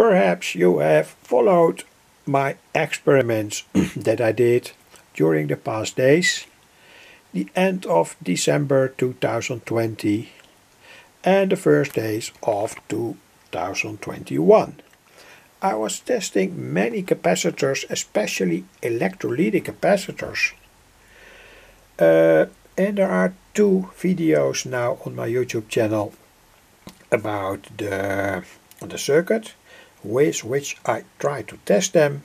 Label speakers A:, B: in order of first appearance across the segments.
A: Perhaps you have followed my experiments that I did during the past days, the end of December 2020 and the first days of 2021. I was testing many capacitors, especially electrolytic capacitors. Uh, and there are two videos now on my YouTube channel about the, the circuit with which I try to test them.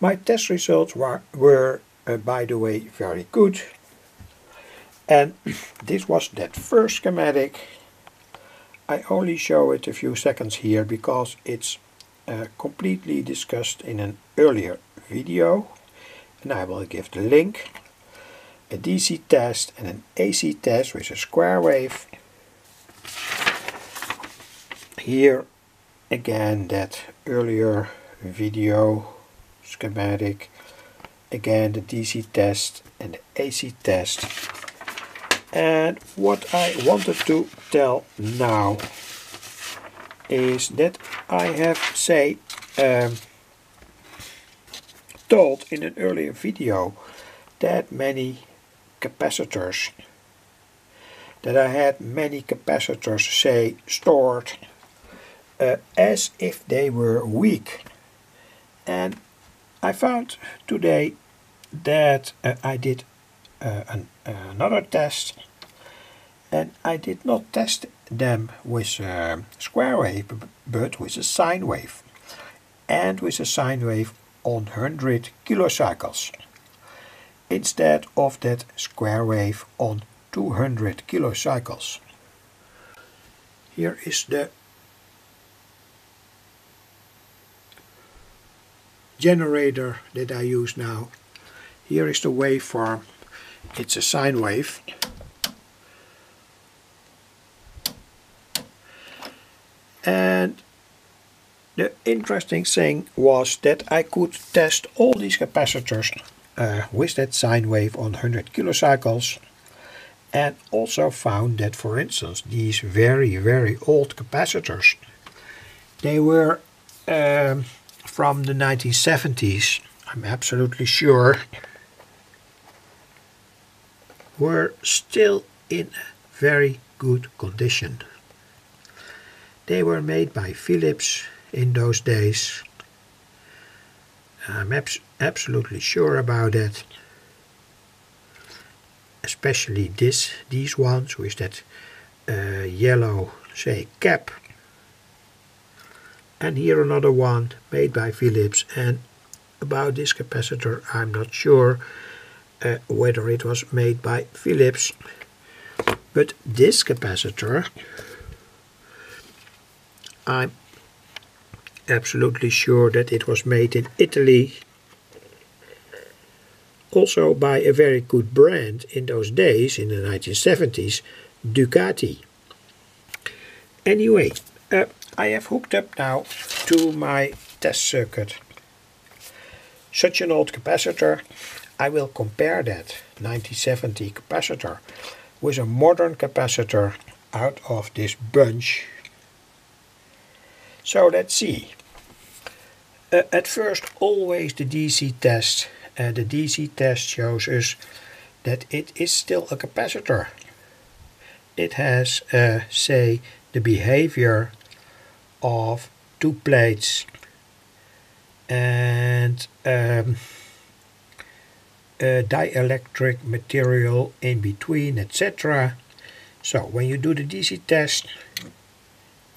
A: My test results were, were uh, by the way very good. And this was that first schematic. I only show it a few seconds here because it's uh, completely discussed in an earlier video. And I will give the link. A DC test and an AC test with a square wave. Here again that earlier video schematic. Again the DC test and the AC test. And what I wanted to tell now is that I have say um, told in an earlier video that many capacitors that I had many capacitors say stored uh, as if they were weak. And I found today that uh, I did uh, an, another test. And I did not test them with a square wave but with a sine wave. And with a sine wave on 100 kilocycles. Instead of that square wave on 200 kilocycles. Here is the generator that I use now. Here is the waveform. It's a sine wave. And the interesting thing was that I could test all these capacitors uh, with that sine wave on 100 kilocycles and also found that for instance these very very old capacitors they were um, from the 1970s, I'm absolutely sure, were still in very good condition. They were made by Philips in those days. I'm abs absolutely sure about that. Especially this, these ones with that uh, yellow, say, cap and here another one made by Philips and about this capacitor I'm not sure uh, whether it was made by Philips but this capacitor I'm absolutely sure that it was made in Italy. Also by a very good brand in those days in the 1970s Ducati. Anyway uh, I have hooked up now to my test circuit such an old capacitor. I will compare that 1970 capacitor with a modern capacitor out of this bunch. So let's see. Uh, at first always the DC test. Uh, the DC test shows us that it is still a capacitor. It has, uh, say, the behavior of two plates and um, a dielectric material in between etc. So when you do the DC test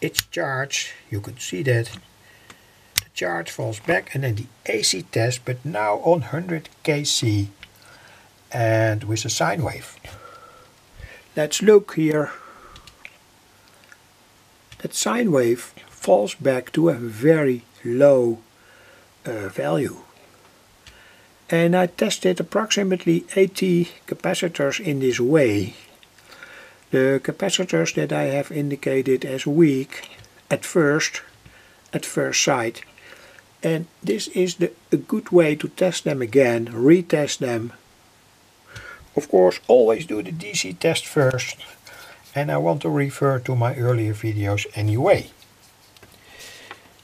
A: it's charged, you can see that the charge falls back and then the AC test but now on 100 kc and with a sine wave. Let's look here. That sine wave falls back to a very low uh, value. And I tested approximately 80 capacitors in this way. The capacitors that I have indicated as weak at first, at first sight. And this is the, a good way to test them again, retest them. Of course, always do the DC test first. And I want to refer to my earlier videos anyway.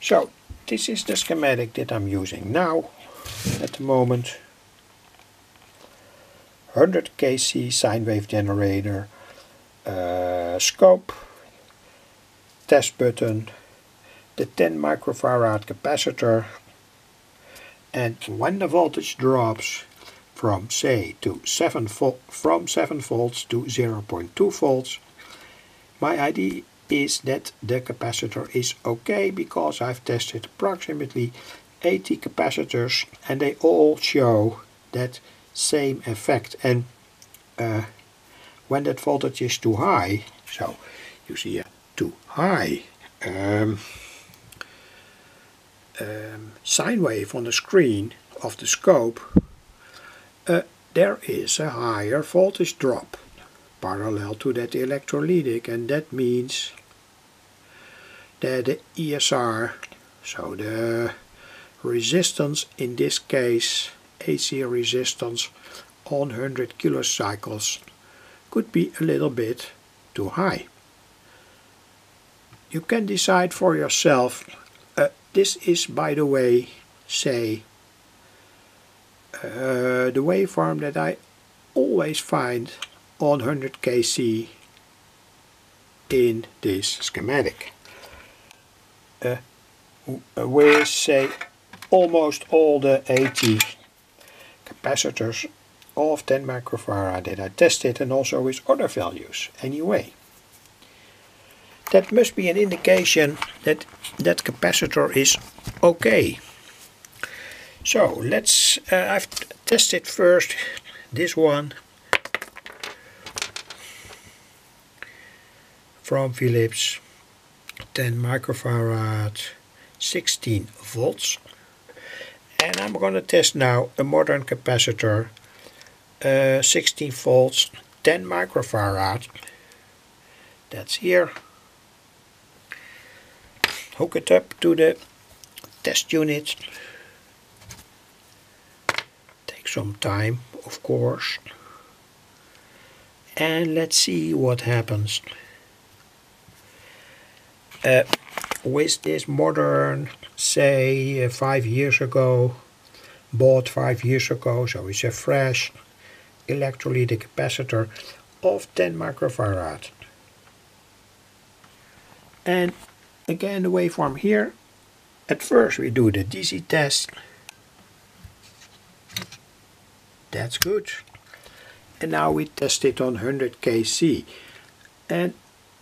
A: So this is the schematic that I'm using now at the moment. 100 kc sine wave generator, uh, scope, test button, the 10 microfarad capacitor and when the voltage drops from say to 7 from 7 volts to 0.2 volts my idea is that the capacitor is okay because I've tested approximately 80 capacitors and they all show that same effect. And uh, when that voltage is too high so you see a too high um, um, sine wave on the screen of the scope uh, there is a higher voltage drop parallel to that electrolytic. And that means that the ESR so the resistance in this case AC resistance on 100 kilocycles could be a little bit too high. You can decide for yourself, uh, this is by the way, say, uh, the waveform that I always find on 100 kc in this schematic. Uh, say almost all the 80 capacitors of 10 microfarad that I tested and also with other values anyway. That must be an indication that that capacitor is okay. So let's, uh, I've tested first this one from Philips 10 microfarad 16 volts. And I'm going to test now a modern capacitor uh, 16 volts 10 microfarad that's here. Hook it up to the test unit. Take some time of course. And let's see what happens uh, with this modern say uh, five years ago bought five years ago so it's a fresh electrolytic capacitor of 10 microfarad. And again the waveform here. At first we do the DC test. That's good. And now we test it on 100 kc and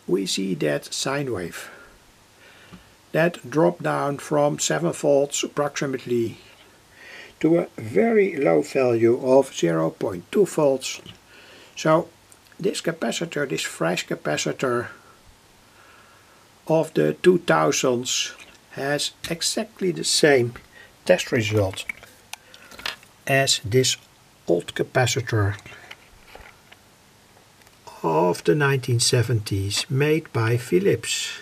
A: we see that sine wave that dropped down from 7 volts approximately to a very low value of 0.2 volts. So this capacitor, this fresh capacitor of the 2000s has exactly the same test result as this old capacitor of the 1970s made by Philips.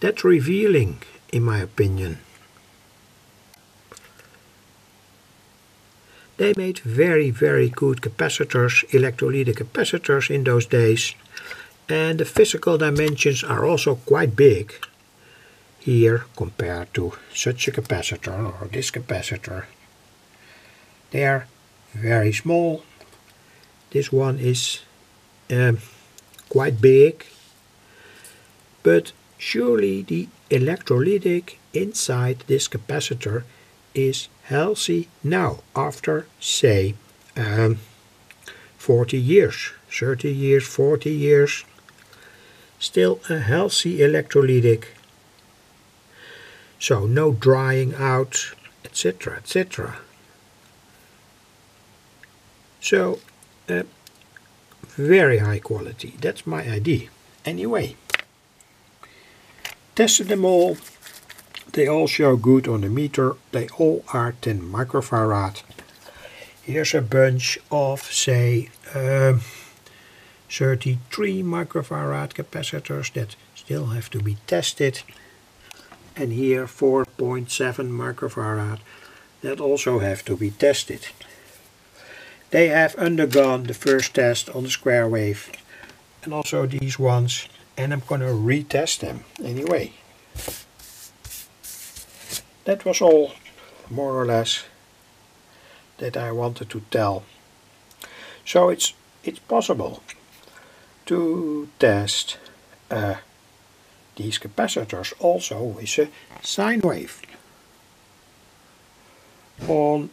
A: That's revealing, in my opinion. They made very, very good capacitors, electrolytic capacitors in those days. And the physical dimensions are also quite big here compared to such a capacitor or this capacitor. They are very small. This one is um, quite big, but Surely the electrolytic inside this capacitor is healthy now after say um, 40 years, 30 years, 40 years. Still a healthy electrolytic. So no drying out, etc. etc. So uh, very high quality. That's my idea. Anyway tested them all. They all show good on the meter. They all are 10 microfarad. Here's a bunch of, say, um, 33 microfarad capacitors that still have to be tested. And here 4.7 microfarad that also have to be tested. They have undergone the first test on the square wave and also these ones and I'm going to retest them anyway. that was all more or less that I wanted to tell. So it's it's possible to test uh, these capacitors also with a sine wave. On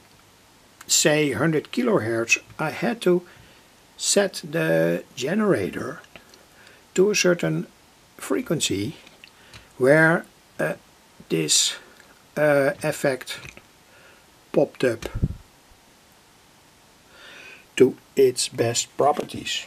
A: say 100 kilohertz I had to set the generator to a certain frequency where uh, this uh, effect popped up to its best properties.